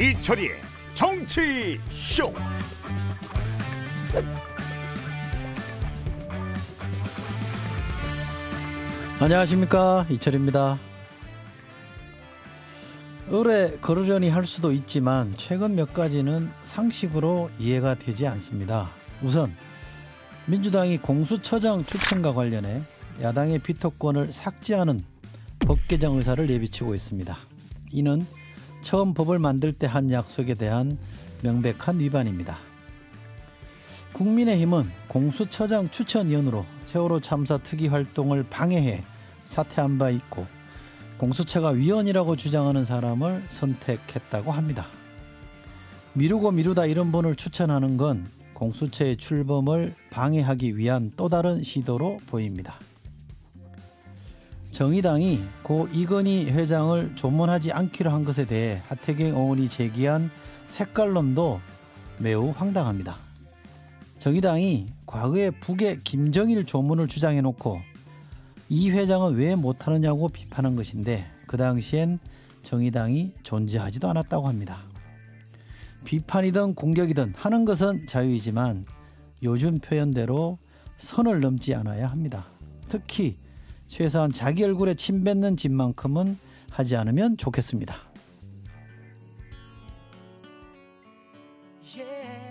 이철이의 정치 쇼. 안녕하십니까 이철입니다. 의뢰 걸으려니 할 수도 있지만 최근 몇 가지는 상식으로 이해가 되지 않습니다. 우선 민주당이 공수처장 추천과 관련해 야당의 비토권을 삭제하는 법 개정 의사를 내비치고 있습니다. 이는 처음 법을 만들 때 한 약속에 대한 명백한 위반입니다. 국민의힘은 공수처장 추천위원으로 세월호 참사 특위 활동을 방해해 사퇴한 바 있고 공수처가 위원이라고 주장하는 사람을 선택했다고 합니다. 미루고 미루다 이런 분을 추천하는 건 공수처의 출범을 방해하기 위한 또 다른 시도로 보입니다. 정의당이 고 이건희 회장을 조문하지 않기로 한 것에 대해 하태경 의원이 제기한 색깔론도 매우 황당합니다. 정의당이 과거에 북의 김정일 조문을 주장해놓고 이 회장은 왜 못하느냐고 비판한 것인데 그 당시엔 정의당이 존재하지도 않았다고 합니다. 비판이든 공격이든 하는 것은 자유이지만 요즘 표현대로 선을 넘지 않아야 합니다. 특히 최소한 자기 얼굴에 침 뱉는 짓만큼은 하지 않으면 좋겠습니다. Yeah.